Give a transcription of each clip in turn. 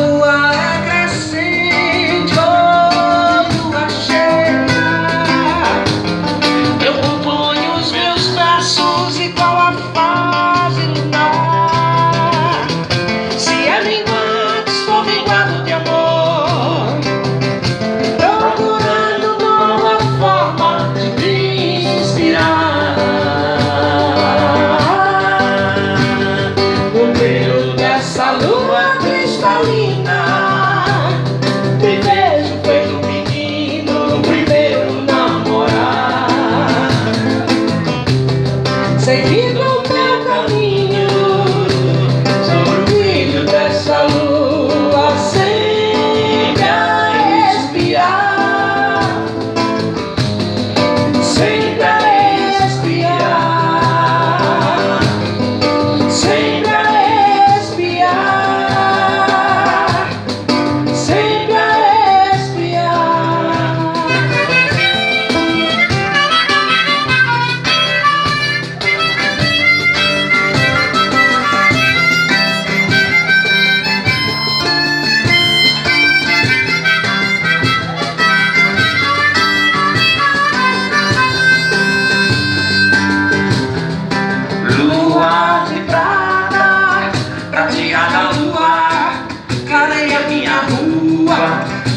Yahweh. say keep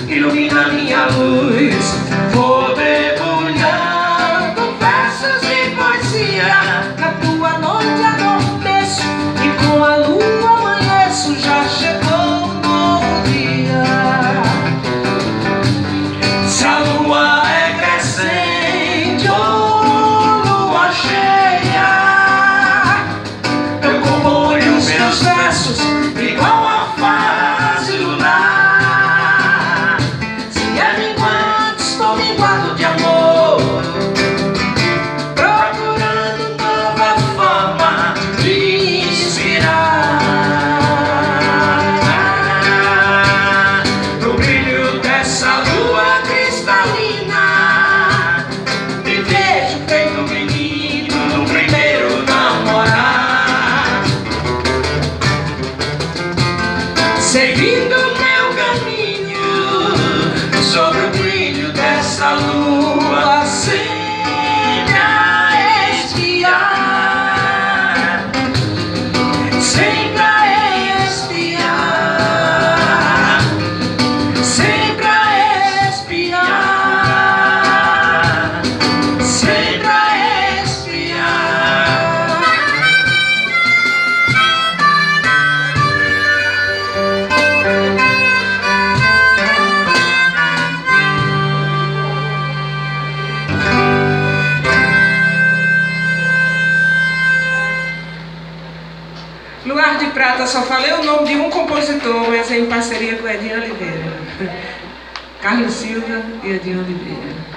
ilumina mi Luar de Prata, só falei o nome de um compositor, mas é em parceria com Edinho Oliveira. Carlos Silva e Edinho Oliveira.